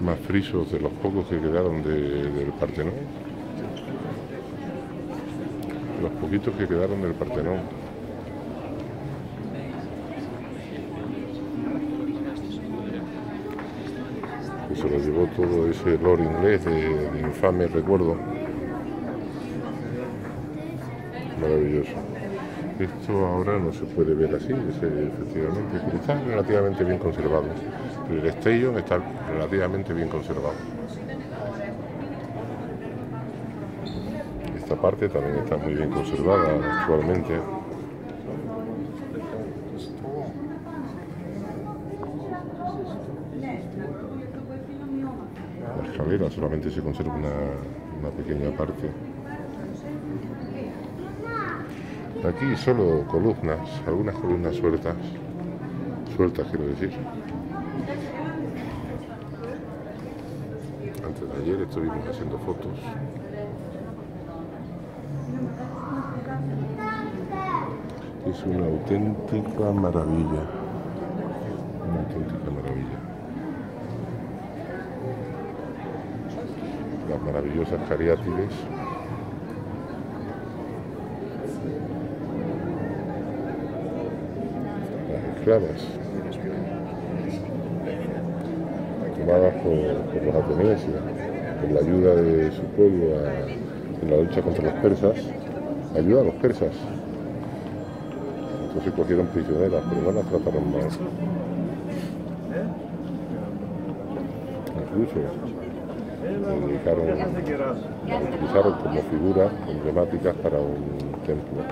Más frisos de los pocos que quedaron de- del Partenón. Los poquitos que quedaron del Partenón. Que se lo llevó todo ese lore inglés de, infame recuerdo. Maravilloso. Esto ahora no se puede ver así, efectivamente, pero está relativamente bien El Station está relativamente bien conservado. Esta parte también está muy bien conservada actualmente. La escalera solamente se conserva una, una pequeña parte. Aquí solo columnas, algunas columnas sueltas, sueltas quiero decir. Antes de ayer estuvimos haciendo fotos. Es una auténtica maravilla. Una auténtica maravilla. Las maravillosas cariátides. Las esclavas. Por, los atenienses, por la ayuda de su pueblo en la lucha contra los persas. Ayuda a los persas. Entonces cogieron prisioneras, pero no las trataron mal. Incluso las dedicaron, las utilizaron como figuras emblemáticas para un templo.